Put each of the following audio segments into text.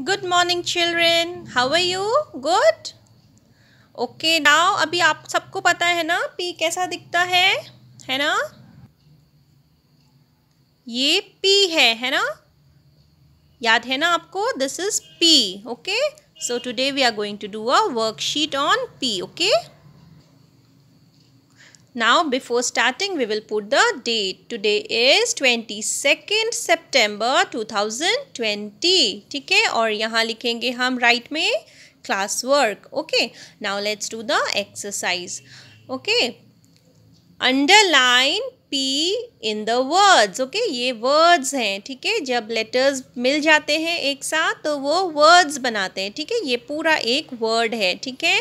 Good morning children how are you good okay now अभी आप सबको पता है ना पी कैसा दिखता है? है ना? ये पी है है ना? याद है ना आपको? This is P okay so today we are going to do a worksheet on P okay Now, before starting, we will put the date. Today is 22nd September 2020. ठीक है? और यहाँ लिखेंगे हम राइट में class work okay now let's do the exercise okay underline P in the words okay ये words हैं. ठीक है? जब लेटर्स मिल जाते हैं एक साथ तो वो वर्ड्स बनाते हैं. ठीक है? ये पूरा एक वर्ड है. ठीक है?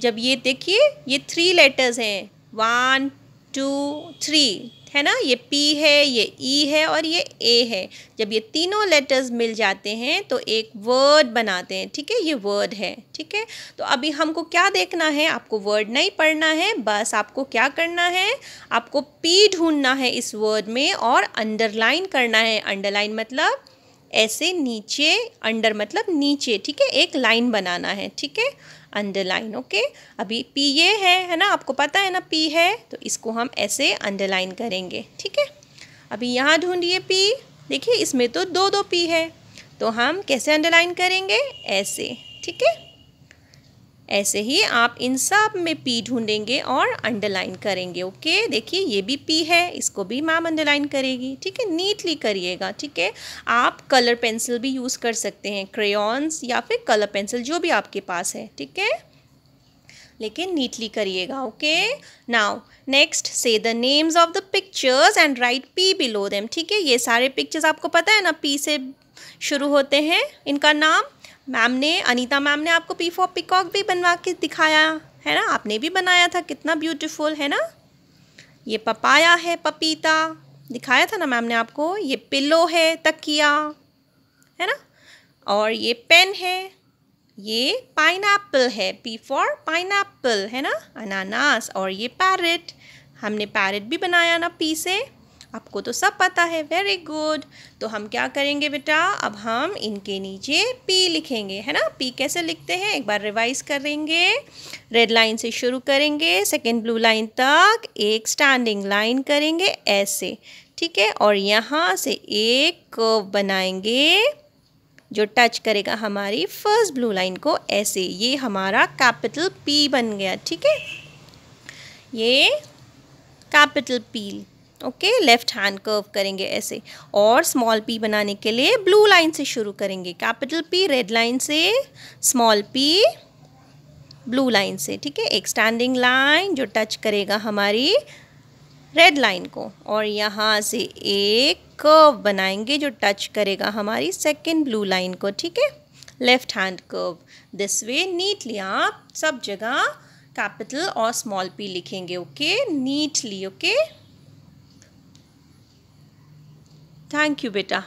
जब ये देखिए, ये थ्री लेटर्स हैं. वन, टू, थ्री, है ना? ये पी है, ये e है और ये ए है। जब ये तीनों लेटर्स मिल जाते हैं तो एक वर्ड बनाते हैं, ठीक है? ये वर्ड है, ठीक है? तो अभी हमको क्या देखना है? आपको वर्ड नहीं पढ़ना है, बस आपको क्या करना है? आपको पी ढूंढना है इस वर्ड में और अंडरलाइन करना है। अंडरलाइन मतलब ऐसे नीचे, अंडर मतलब नीचे, ठीक है? एक लाइन बनाना है, ठीक है? अंडरलाइन ओके अभी पी ये है है ना? आपको पता है ना पी है? तो इसको हम ऐसे अंडरलाइन करेंगे, ठीक है? अभी यहाँ ढूंढिए पी देखिए, इसमें तो दो दो पी है। तो हम कैसे अंडरलाइन करेंगे? ऐसे, ठीक है? ऐसे ही आप इन सब में पी ढूंढेंगे और अंडरलाइन करेंगे ओके देखिए, ये भी पी है, इसको भी मैम अंडरलाइन करेगी, ठीक है? नीटली करिएगा, ठीक है? आप कलर पेंसिल भी यूज़ कर सकते हैं क्रेयॉन्स या फिर कलर पेंसिल जो भी आपके पास है, ठीक है? लेकिन नीटली करिएगा okay now next say the names of the pictures and write P below them ठीक है? ये सारे पिक्चर्स आपको पता है ना पी से शुरू होते हैं, इनका नाम? मैम ने, अनीता मैम ने आपको पी फॉर पिकॉक भी बनवा के दिखाया, है ना? आपने भी बनाया था, कितना ब्यूटीफुल है ना? ये पपाया है, पपीता। दिखाया था ना मैम ने आपको? ये पिलो है, तकिया, है ना? और ये पेन है, ये पाइन है पी फॉर पाइन है ना? अनानास और ये पैरेट हमने पैरेट भी बनाया ना पी से। आपको तो सब पता है वेरी गुड तो हम क्या करेंगे बेटा? अब हम इनके नीचे पी लिखेंगे, है ना? पी कैसे लिखते हैं? एक बार रिवाइज करेंगे. रेड लाइन से शुरू करेंगे. सेकेंड ब्लू लाइन तक एक स्टैंडिंग लाइन करेंगे ऐसे, ठीक है? और यहाँ से एक कर्व बनाएँगे जो टच करेगा हमारी फ़र्स्ट ब्लू लाइन को ऐसे. ये हमारा कैपिटल पी बन गया, ठीक है? ये capital P okay, left hand curve करेंगे ऐसे और स्मॉल पी बनाने के लिए ब्लू लाइन से शुरू करेंगे, कैपिटल पी रेड लाइन से, स्मॉल पी ब्लू लाइन से, ठीक है? एक स्टैंडिंग लाइन जो टच करेगा हमारी रेड लाइन को और यहाँ से एक कर्व बनाएँगे जो टच करेगा हमारी सेकेंड ब्लू लाइन को, ठीक है? Left hand curve this way neatly आप सब जगह कैपिटल और स्मॉल पी लिखेंगे okay neatly okay thank you बेटा